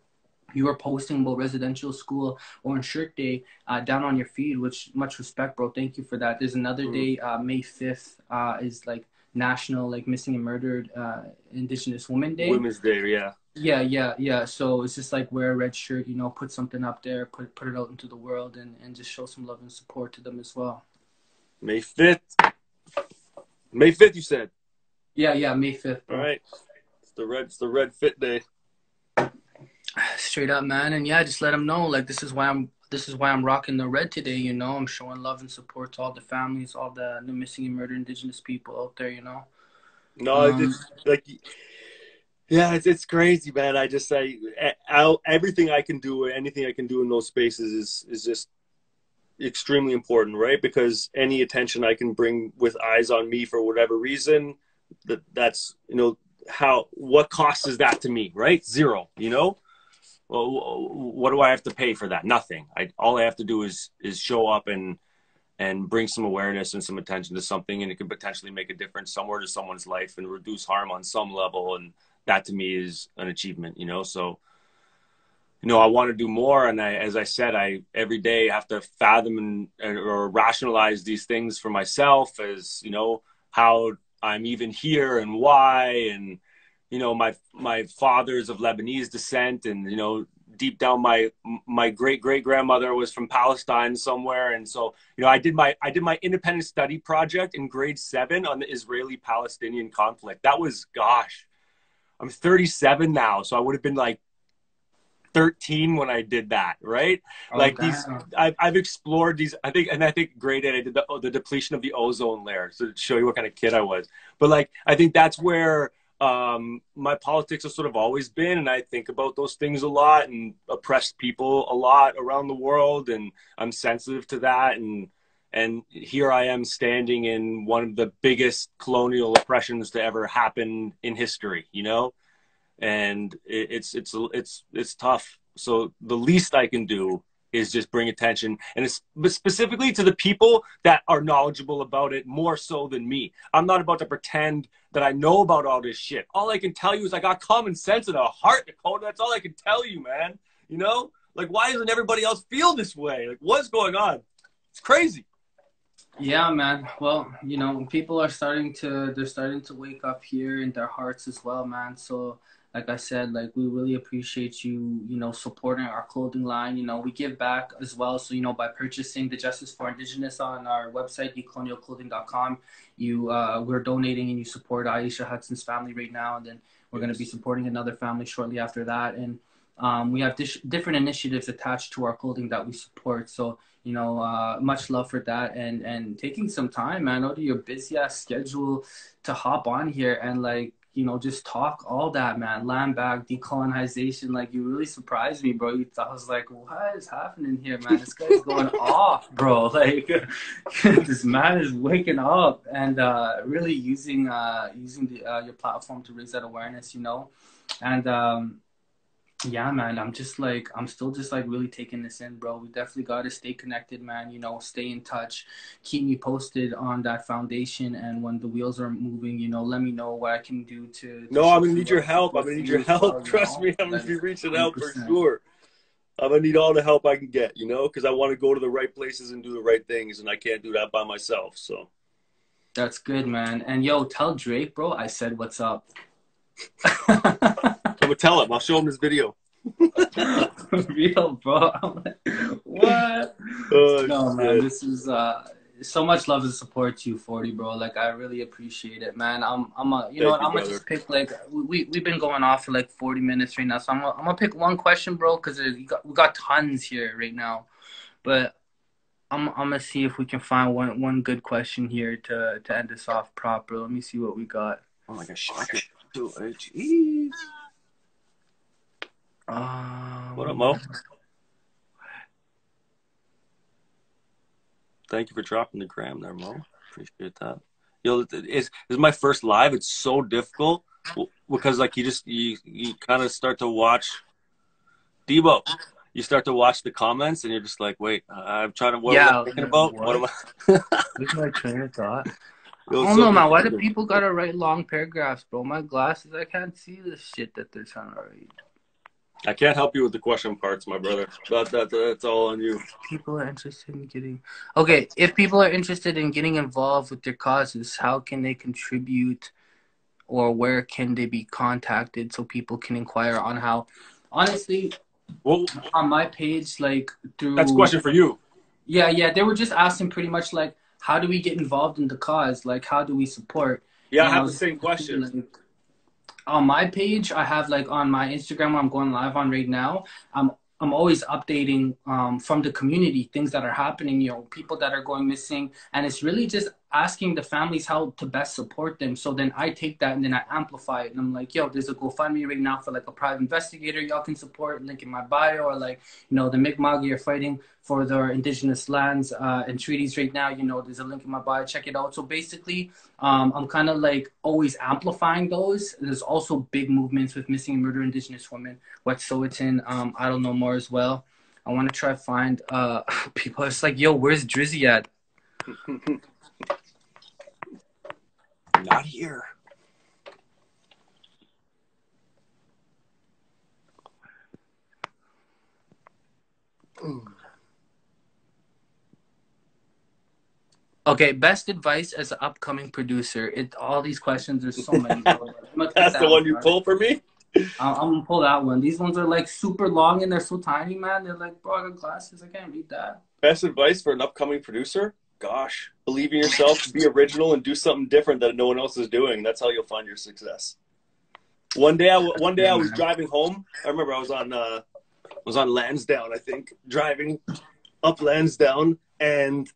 you were posting about residential school on shirt day uh, down on your feed, which much respect, bro. Thank you for that. There's another mm. day, uh, May 5th, uh, is like National like Missing and Murdered uh, Indigenous Women Day. Women's Day, yeah. Yeah, yeah, yeah. So it's just like wear a red shirt, you know, put something up there, put put it out into the world, and and just show some love and support to them as well. May fifth. May fifth, you said. Yeah, yeah, May fifth. All right. It's the red. It's the red fit day. Straight up, man, and yeah, just let them know like this is why I'm this is why I'm rocking the red today. You know, I'm showing love and support to all the families, all the, the missing and murdered Indigenous people out there. You know. No, um, it's like, yeah, it's it's crazy, man. I just say everything I can do, anything I can do in those spaces is is just extremely important, right? Because any attention I can bring with eyes on me for whatever reason, that that's you know how what cost is that to me, right? Zero, you know well, what do I have to pay for that? Nothing. I all I have to do is is show up and and bring some awareness and some attention to something, and it could potentially make a difference somewhere to someone's life and reduce harm on some level. And that to me is an achievement, you know. So, you know, I want to do more, and I, as I said, I every day have to fathom and or rationalize these things for myself, as you know, how I'm even here and why, and you know my my father's of Lebanese descent, and you know deep down my my great great grandmother was from Palestine somewhere, and so you know I did my I did my independent study project in grade seven on the Israeli Palestinian conflict. That was gosh, I'm 37 now, so I would have been like 13 when I did that, right? Oh, like damn. these, I've, I've explored these. I think, and I think grade eight, I did the, the depletion of the ozone layer, so to show you what kind of kid I was. But like, I think that's where um, my politics have sort of always been, and I think about those things a lot and oppressed people a lot around the world, and I'm sensitive to that. And and here I am standing in one of the biggest colonial oppressions to ever happen in history, you know, and it, it's it's it's it's tough. So the least I can do is just bring attention and specifically to the people that are knowledgeable about it more so than me. I'm not about to pretend that I know about all this shit. All I can tell you is I got common sense and a heart, Dakota. That's all I can tell you, man. You know, like why doesn't everybody else feel this way? Like what's going on? It's crazy. Yeah, man. Well, you know, people are starting to they're starting to wake up here in their hearts as well, man. So like I said, like we really appreciate you, you know, supporting our clothing line. You know, we give back as well. So, you know, by purchasing the Justice for Indigenous on our website, decolonialclothing.com, you uh, we're donating and you support Eishia Hudson's family right now. And then we're going to be supporting another family shortly after that. And um, we have dis- different initiatives attached to our clothing that we support. So, you know, uh, much love for that and and taking some time, man, out of your busy ass schedule to hop on here and like you know, just talk all that, man. Land back, decolonization. Like, you really surprised me, bro. You, I was like, what is happening here, man? This guy's going *laughs* off, bro. *laughs* Like, *laughs* this man is waking up and uh, really using uh, using the, uh, your platform to raise that awareness, you know. And um, yeah, man, I'm just like, I'm still just like really taking this in, bro. We definitely got to stay connected, man. You know, stay in touch. Keep me posted on that foundation. And when the wheels are moving, you know, let me know what I can do to. to no, I'm to need your help. *laughs* I'm going to need your help. Well, Trust know? me, I'm going to be reaching 100%. out for sure. I'm going to need all the help I can get, you know, because I want to go to the right places and do the right things. And I can't do that by myself. So. That's good, man. And yo, tell Drake, bro, I said what's up. *laughs* I'm gonna tell him. I'll show him this video. *laughs* Real, bro. what? Oh, no, man. This is uh, so much love and support to you, Forty, bro. Like I really appreciate it, man. I'm I'm a you know what, I'm gonna just pick like we we have been going off for like 40 minutes right now, so I'm gonna, I'm gonna pick one question, bro, because we got we got tons here right now, but I'm I'm gonna see if we can find one one good question here to to end us off proper. Let me see what we got. Oh my gosh, do it. Jeez. Um, what up, Mo? Thank you for dropping the gram there, Mo. Appreciate that. Yo, it's, this is my first live. It's so difficult because like you just you you kind of start to watch Debo. You start to watch the comments and you're just like, wait, I'm trying to what yeah, am I thinking about? What, what am I? *laughs* Where's my train of thought? I don't know, man. Why do people gotta write long paragraphs, bro? My glasses, I can't see the shit that they're trying to write. I can't help you with the question parts, my brother. That, that that's all on you. People are interested in getting okay. If people are interested in getting involved with their causes, how can they contribute, or where can they be contacted so people can inquire on how? Honestly, well, on my page, like through that's a question for you. Yeah, yeah. They were just asking pretty much like, how do we get involved in the cause? Like, how do we support? Yeah, I have the same question. Like, on my page, I have like on my Instagram, I'm going live on right now. I'm I'm always updating um, from the community things that are happening. You know, people that are going missing, and it's really just asking the families how to best support them. So then I take that and then I amplify it. And I'm like, yo, there's a GoFundMe right now for like a private investigator y'all can support, link in my bio, or like, you know, the Mi'kmaq are fighting for their indigenous lands uh, and treaties right now. You know, there's a link in my bio, check it out. So basically, um, I'm kind of like always amplifying those. There's also big movements with missing and murdered indigenous women, Wet'suwet'en, um, I don't know more as well. I want to try find uh, *laughs* people. It's like, yo, where's Drizzy at? *laughs* Not here. Okay, best advice as an upcoming producer. It all these questions. There's so many. *laughs* That's that the one you pull for me. I'm gonna pull that one. These ones are like super long and they're so tiny, man. They're like, bro, I got glasses. I can't read that. Best advice for an upcoming producer? Gosh, believe in yourself, be original, and do something different that no one else is doing. That's how you'll find your success. One day, I, one day I was driving home. I remember I was on uh, was on Lansdowne, I think, driving up Lansdowne, and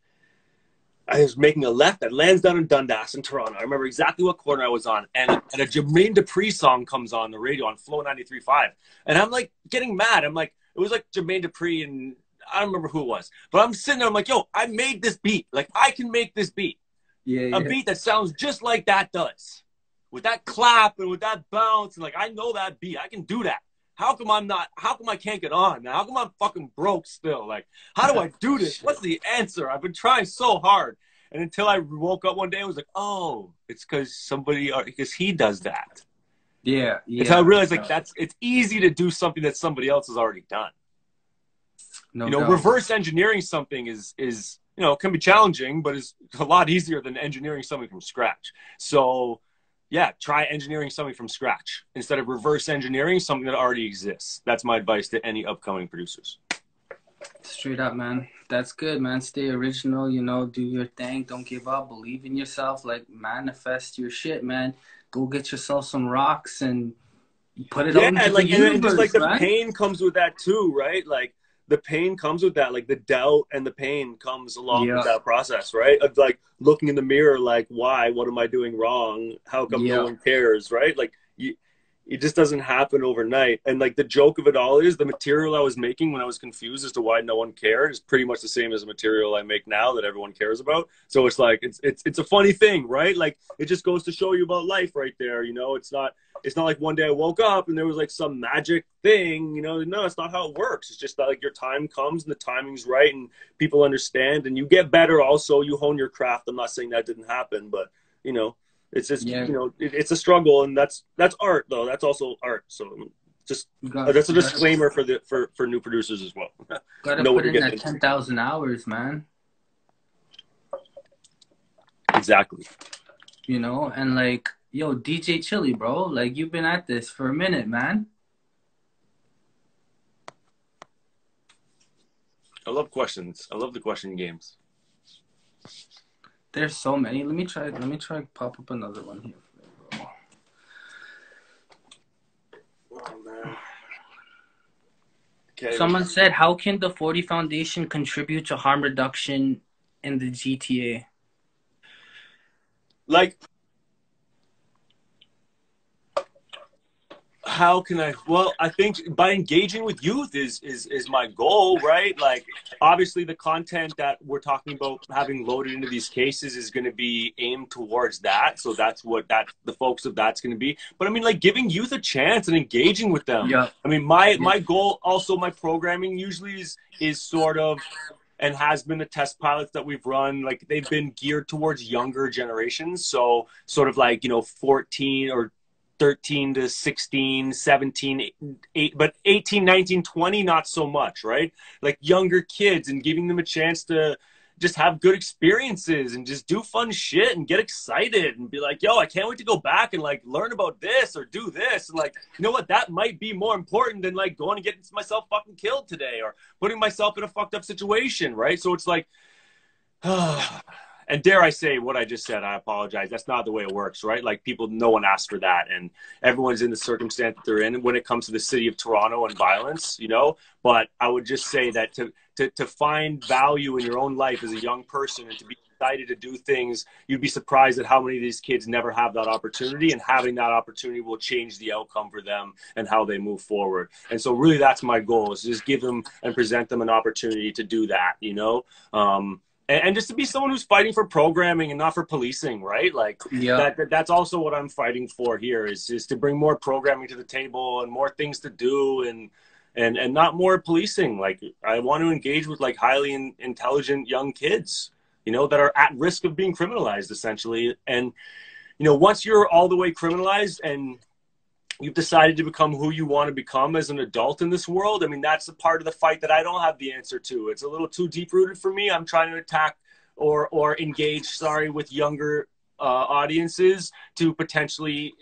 I was making a left at Lansdowne and Dundas in Toronto. I remember exactly what corner I was on, and and a Jermaine Dupri song comes on the radio on Flow 93.5, and I'm like getting mad. I'm like, it was like Jermaine Dupri and I don't remember who it was, but I'm sitting there. I'm like, yo, I made this beat. Like I can make this beat. Yeah, yeah. A beat that sounds just like that does, with that clap and with that bounce, and like I know that beat. I can do that. How come I'm not? How come I can't get on? Now? How come I'm fucking broke still? Like, how do I do this? What's the answer? I've been trying so hard, and until I woke up one day, I was like, oh, it's because somebody, because he does that. Yeah, yeah. Until I realized like that's it's easy to do something that somebody else has already done. No you know, doubt. reverse engineering something is is you know can be challenging, but is a lot easier than engineering something from scratch. So yeah, try engineering something from scratch instead of reverse engineering something that already exists. That's my advice to any upcoming producers. Straight up, man. That's good, man. Stay original, you know, do your thing. Don't give up. Believe in yourself. Like, manifest your shit, man. Go get yourself some rocks and put it yeah, out into like, and just like the right? pain comes with that too, right? Like, the pain comes with that like the doubt and the pain comes along yeah. with that process right of like looking in the mirror like why what am i doing wrong how come yeah. no one cares right like you it just doesn't happen overnight. And like the joke of it all is the material I was making when I was confused as to why no one cared is pretty much the same as the material I make now that everyone cares about. So it's like it's it's it's a funny thing, right? Like it just goes to show you about life right there. You know, it's not it's not like one day I woke up and there was like some magic thing, you know. No, it's not how it works. It's just that like your time comes and the timing's right and people understand and you get better also, you hone your craft. I'm not saying that didn't happen, but you know, it's just yeah. you know it, it's a struggle, and that's that's art though. That's also art. So just got, that's a disclaimer for the for for new producers as well. *laughs* Gotta know put in that ten thousand hours, man. Exactly. You know, and like yo, DJ Chili, bro, like you've been at this for a minute, man. I love questions. I love the question games. There's so many. Let me try. Let me try pop up another one here. Okay. Someone said, "How can the Forty Foundation contribute to harm reduction in the GTA?" Like, how can I? Well, I think by engaging with youth is is is my goal, right? Like, obviously, the content that we're talking about having loaded into these cases is going to be aimed towards that. So that's what that the focus of that's going to be. But I mean, like giving youth a chance and engaging with them. Yeah. I mean, my my goal also my programming usually is is sort of and has been the test pilots that we've run like they've been geared towards younger generations so sort of like you know 14 or 13 to 16 17 8 but 18 19 20 not so much right? Like younger kids and giving them a chance to just have good experiences and just do fun shit and get excited and be like yo i can't wait to go back and like learn about this or do this. And like you know what? That might be more important than like going and getting myself fucking killed today or putting myself in a fucked up situation right? So it's like *sighs* and dare I say what I just said, I apologize. That's not the way it works, right? Like people, no one asked for that, and everyone's in the circumstance that they're in when it comes to the city of Toronto and violence, you know. But I would just say that to to to find value in your own life as a young person and to be excited to do things, you'd be surprised at how many of these kids never have that opportunity, and having that opportunity will change the outcome for them and how they move forward. And so, really, that's my goal: is just give them and present them an opportunity to do that, you know. Um, and, and, just to be someone who's fighting for programming and not for policing, right? Like yeah. that, that, that's also what I'm fighting for here is is to bring more programming to the table and more things to do and and and not more policing. Like I want to engage with like highly in, intelligent young kids, you know, that are at risk of being criminalized essentially. And you know, once you're all the way criminalized and you've decided to become who you want to become as an adult in this world. I mean, that's the part of the fight that I don't have the answer to. It's a little too deep rooted for me. I'm trying to attack or or engage, sorry, with younger uh, audiences to potentially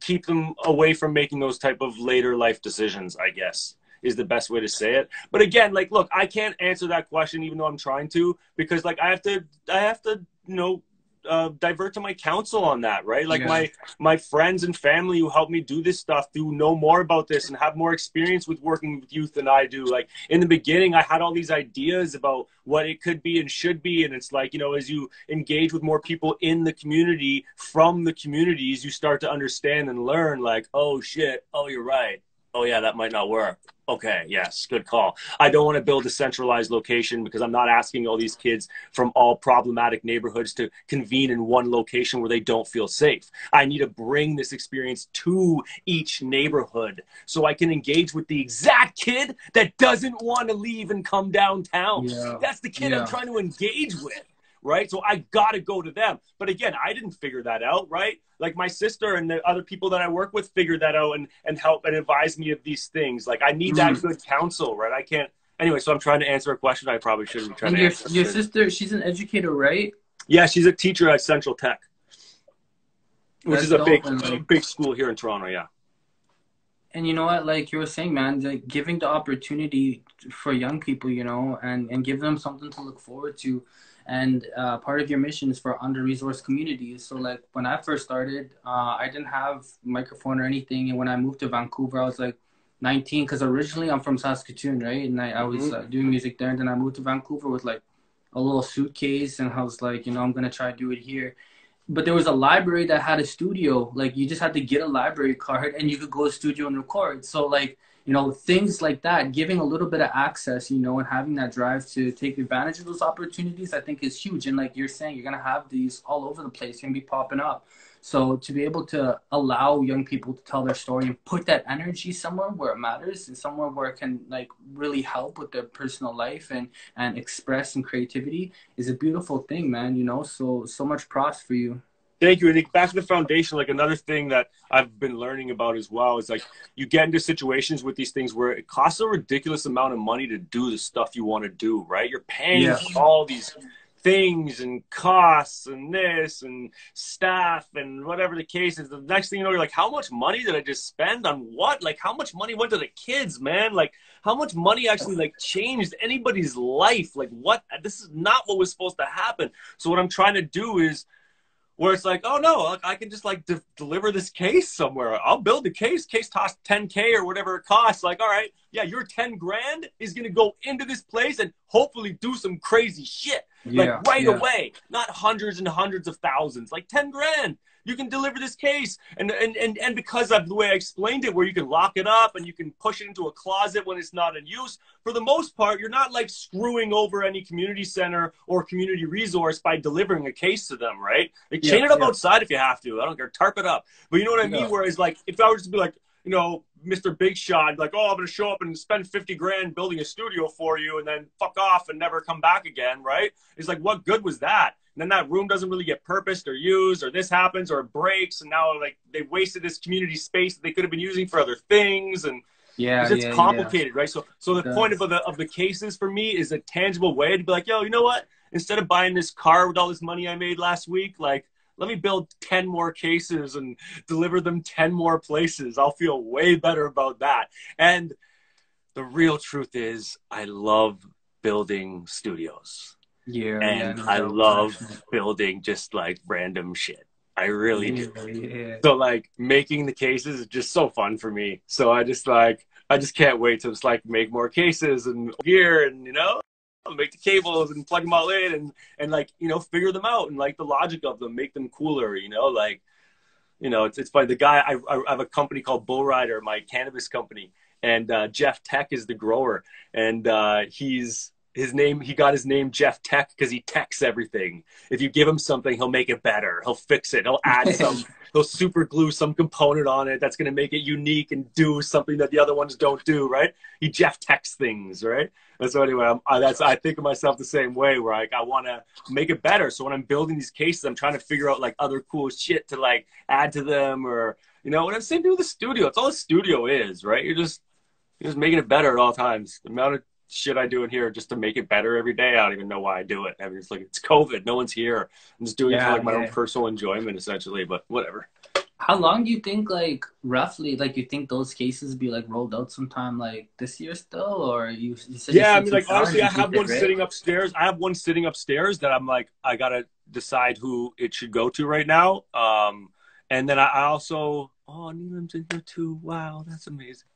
keep them away from making those type of later life decisions. I guess is the best way to say it. But again, like, look, I can't answer that question even though I'm trying to because like I have to I have to you know uh, divert to my counsel on that, right? Like yeah. my my friends and family who help me do this stuff do know more about this and have more experience with working with youth than I do. Like in the beginning, I had all these ideas about what it could be and should be, and it's like you know, as you engage with more people in the community from the communities, you start to understand and learn. Like, oh shit, oh you're right, oh yeah, that might not work. Okay, yes, good call. I don't want to build a centralized location because I'm not asking all these kids from all problematic neighborhoods to convene in one location where they don't feel safe. I need to bring this experience to each neighborhood so I can engage with the exact kid that doesn't want to leave and come downtown. Yeah. That's the kid yeah. I'm trying to engage with right? So I got to go to them. But again, I didn't figure that out, right? Like my sister and the other people that I work with figured that out and, and help and advise me of these things. Like I need that mm-hmm. good counsel, right? I can't. Anyway, so I'm trying to answer a question I probably shouldn't be trying and to your, answer. Your sister, she's an educator, right? Yeah, she's a teacher at Central Tech, which That's is a big, big school here in Toronto. Yeah. And you know what, like you were saying, man, like giving the opportunity for young people, you know, and and give them something to look forward to and uh, part of your mission is for under-resourced communities. So like when i first started uh, i didn't have microphone or anything. And when i moved to vancouver i was like 19 because originally i'm from saskatoon right? And i, I was mm-hmm. uh, doing music there. And then i moved to vancouver with like a little suitcase. And i was like you know i'm gonna try to do it here. But there was a library that had a studio. Like you just had to get a library card and you could go to studio and record. So like you know things like that giving a little bit of access you know and having that drive to take advantage of those opportunities i think is huge. And like you're saying you're going to have these all over the place you're going to be popping up. So to be able to allow young people to tell their story and put that energy somewhere where it matters and somewhere where it can like really help with their personal life and and express and creativity is a beautiful thing man you know? So so much props for you Thank you. And back to the foundation, like another thing that I've been learning about as well is like you get into situations with these things where it costs a ridiculous amount of money to do the stuff you want to do, right? You're paying yeah. all these things and costs and this and staff and whatever the case is. The next thing you know, you're like, how much money did I just spend on what? Like, how much money went to the kids, man? Like, how much money actually like changed anybody's life? Like, what? This is not what was supposed to happen. So what I'm trying to do is where it's like, oh no, I can just like de- deliver this case somewhere. I'll build the case. Case costs 10k or whatever it costs. Like, all right, yeah, your 10 grand is gonna go into this place and hopefully do some crazy shit, yeah, like right yeah. away. Not hundreds and hundreds of thousands, like 10 grand you can deliver this case. And, and, and, and because of the way I explained it, where you can lock it up and you can push it into a closet when it's not in use, for the most part, you're not like screwing over any community center or community resource by delivering a case to them, right? Like chain yeah, it up yeah. outside if you have to. I don't care. Tarp it up. But you know what I mean? Whereas like if I was to be like, you know, Mr. Big Shot, like, oh, I'm going to show up and spend 50 grand building a studio for you and then fuck off and never come back again, right? It's like, what good was that? And then that room doesn't really get purposed or used, or this happens or it breaks. And now, like, they wasted this community space that they could have been using for other things. And yeah, it's yeah, complicated, yeah. right? So, so the point of the, of the cases for me is a tangible way to be like, yo, you know what? Instead of buying this car with all this money I made last week, like, let me build 10 more cases and deliver them 10 more places. I'll feel way better about that. And the real truth is, I love building studios. Yeah. And yeah, I love building just like random shit. I really do. Yeah. So like making the cases is just so fun for me. So I just like I just can't wait to just like make more cases and gear and you know make the cables and plug them all in and and like you know figure them out and like the logic of them make them cooler you know like you know it's, it's funny the guy I, I have a company called bull rider my cannabis company and uh, jeff tech is the grower and uh, he's his name he got his name jeff tech because he techs everything. If you give him something he'll make it better. He'll fix it. He'll add *laughs* some he'll super glue some component on it that's going to make it unique and do something that the other ones don't do right? He jeff techs things right? And so anyway I'm, I, that's i think of myself the same way where like i want to make it better. So when i'm building these cases i'm trying to figure out like other cool shit to like add to them or you know and i'm saying do the studio. It's all a studio is right? You're just you're just making it better at all times. The amount of shit I do in here just to make it better every day. I don't even know why I do it. I mean, it's like it's COVID. No one's here. I'm just doing yeah, it for like my yeah. own personal enjoyment, essentially. But whatever. How long do you think, like roughly, like you think those cases be like rolled out sometime, like this year still, or you? you yeah, I mean, like honestly, I have one sitting upstairs. I have one sitting upstairs that I'm like, I gotta decide who it should go to right now. Um, and then I also, oh, Neelam's in here too. Wow, that's amazing.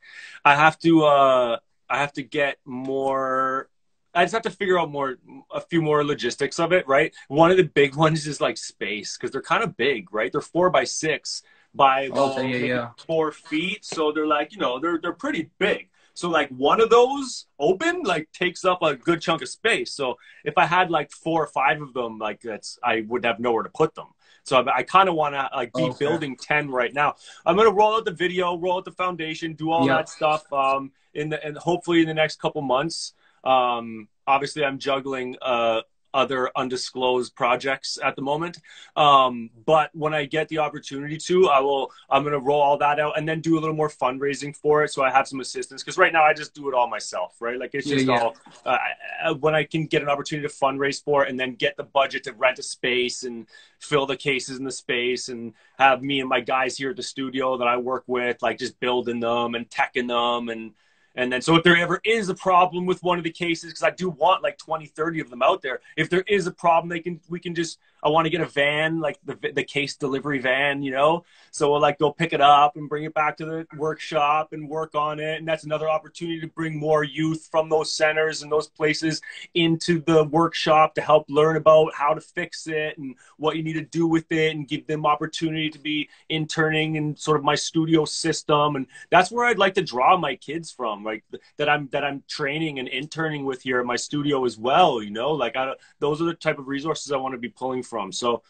I have to. uh I have to get more. I just have to figure out more, a few more logistics of it, right? One of the big *laughs* ones is like space because they're kind of big, right? They're four by six by oh, yeah, yeah. four feet, so they're like, you know, they're they're pretty big. So like one of those open like takes up a good chunk of space. So if I had like four or five of them, like that's I would have nowhere to put them. So I, I kind of want to like be okay. building ten right now. I'm gonna roll out the video, roll out the foundation, do all that stuff. Um, in the and hopefully in the next couple months. Um, obviously, I'm juggling uh, other undisclosed projects at the moment. Um, but when I get the opportunity to, I will. I'm going to roll all that out and then do a little more fundraising for it, so I have some assistance. Because right now I just do it all myself, right? Like it's just yeah, yeah. all. Uh, when I can get an opportunity to fundraise for it and then get the budget to rent a space and fill the cases in the space and have me and my guys here at the studio that I work with, like just building them and teching them and and then, so if there ever is a problem with one of the cases, because I do want like 20, 30 of them out there, if there is a problem, they can, we can just I want to get a van, like the the case delivery van, you know. So we'll like go pick it up and bring it back to the workshop and work on it. And that's another opportunity to bring more youth from those centers and those places into the workshop to help learn about how to fix it and what you need to do with it and give them opportunity to be interning in sort of my studio system. And that's where I'd like to draw my kids from, like that I'm that I'm training and interning with here at my studio as well. You know, like I, those are the type of resources I want to be pulling from. So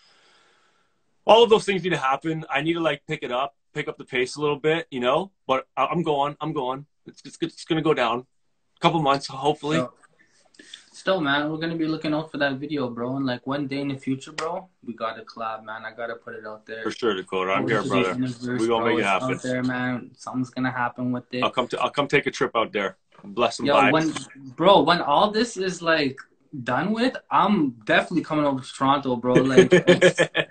all of those things need to happen. I need to like pick it up, pick up the pace a little bit, you know. But I'm going. I'm going. It's it's, it's going to go down. A couple months, hopefully. So, still, man, we're gonna be looking out for that video, bro. And like one day in the future, bro, we gotta collab, man. I gotta put it out there. For sure, Dakota. I'm here, brother. we gonna make it happen. Out there, man. Something's gonna happen with it. I'll come to. I'll come take a trip out there. Bless some Yo, vibes. when, bro, when all this is like done with, I'm definitely coming over to Toronto, bro. Like,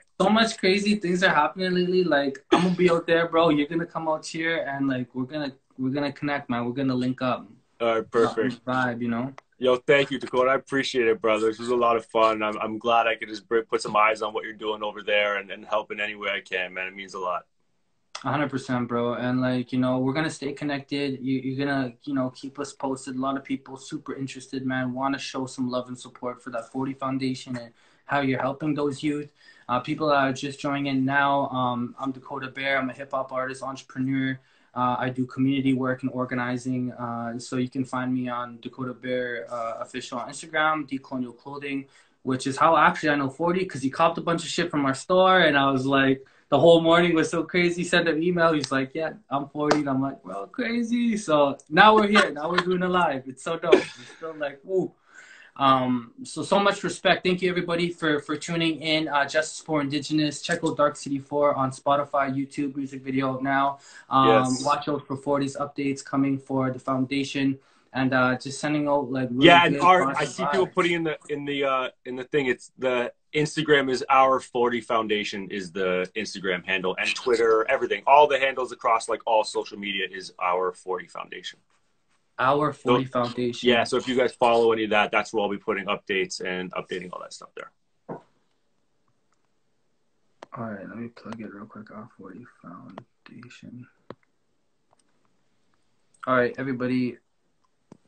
*laughs* so much crazy things are happening lately. Like, I'm gonna be out there, bro. You're gonna come out here, and like, we're gonna we're gonna connect, man. We're gonna link up. All right, perfect. Vibe, you know. Yo, thank you, Dakota. I appreciate it, brother. This was a lot of fun. I'm, I'm glad I could just put some eyes on what you're doing over there and, and help in any way I can, man. It means a lot. 100% bro. And like you know we're gonna stay connected. You, you're gonna you know keep us posted. A lot of people super interested man. Want to show some love and support for that 40 foundation and how you're helping those youth. Uh, people that are just joining in now um, i'm dakota bear. I'm a hip-hop artist entrepreneur. Uh, I do community work and organizing. Uh, so you can find me on Dakota Bear uh, official on Instagram, Decolonial Clothing, which is how actually I know 40 because he copped a bunch of shit from our store. And I was like, the whole morning was so crazy. He sent an email. He's like, yeah, I'm 40. And I'm like, well, crazy. So now we're here. Now we're doing a live. It's so dope. It's still like, woo. Um, so so much respect. Thank you everybody for for tuning in. Uh, Justice for Indigenous. Check out Dark City Four on Spotify, YouTube, music video now. Um, yes. Watch out for 40s updates coming for the foundation and uh, just sending out like really yeah. And art, I see vibes. people putting in the in the uh, in the thing. It's the Instagram is our 40 foundation is the Instagram handle and Twitter, everything. All the handles across like all social media is our 40 foundation. Our 40 so, Foundation. Yeah, so if you guys follow any of that, that's where I'll be putting updates and updating all that stuff there. All right, let me plug it real quick. Our 40 Foundation. All right, everybody,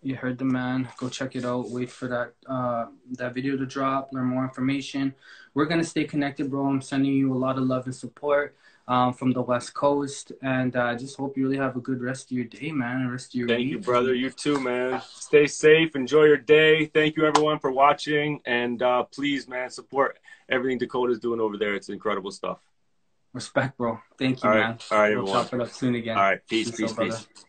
you heard the man. Go check it out. Wait for that uh, that video to drop. Learn more information. We're gonna stay connected, bro. I'm sending you a lot of love and support um, from the West Coast. And I uh, just hope you really have a good rest of your day, man. Rest of your Thank week. you, brother. You too, man. Stay safe. Enjoy your day. Thank you, everyone, for watching. And uh, please, man, support everything Dakota's doing over there. It's incredible stuff. Respect, bro. Thank you, All man. Right. All right, we'll everyone. chop it up soon again. All right. Peace, peace, peace. peace.